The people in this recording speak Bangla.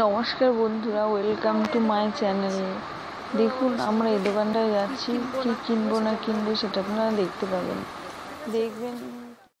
নমস্কার বন্ধুরা ওয়েলকাম টু মাই চ্যানেল দেখুন, আমরা এই দোকানটায় যাচ্ছি। কি কিনবো না কিনবো সেটা আপনারা দেখতে পাবেন। দেখবেন